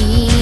eat.